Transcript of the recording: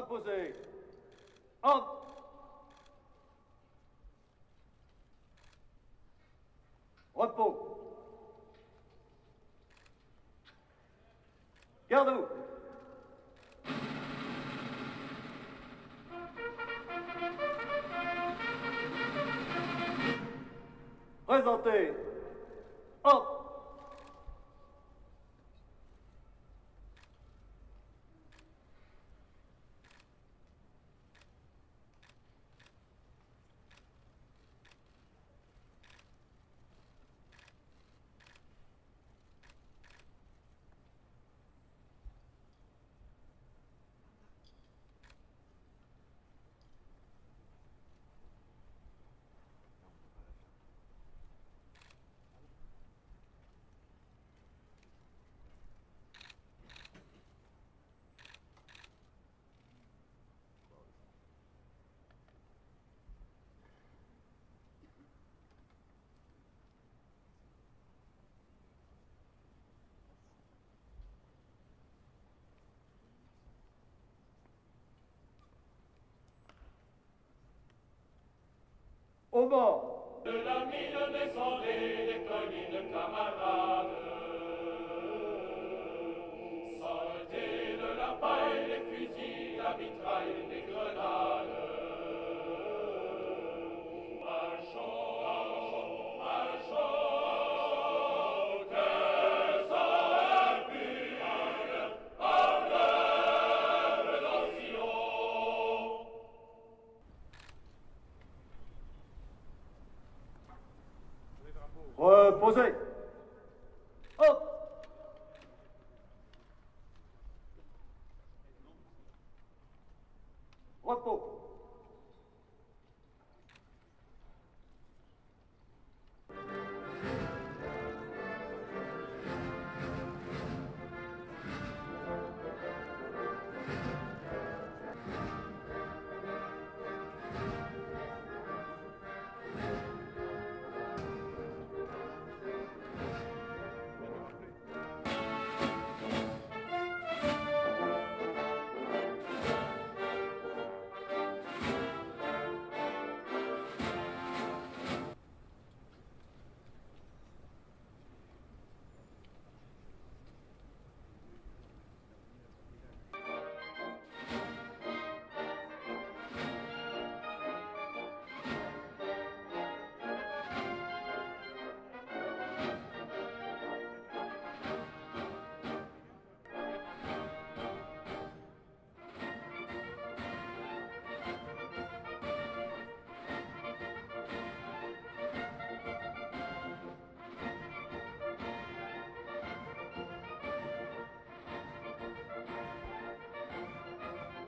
Reposez. Hop. Repos. Garde-vous. Présentez. De la mine descendaient des collines camarades. Sortez de la paille, les fusils, la mitraille, les Reposez. Hop. Repos.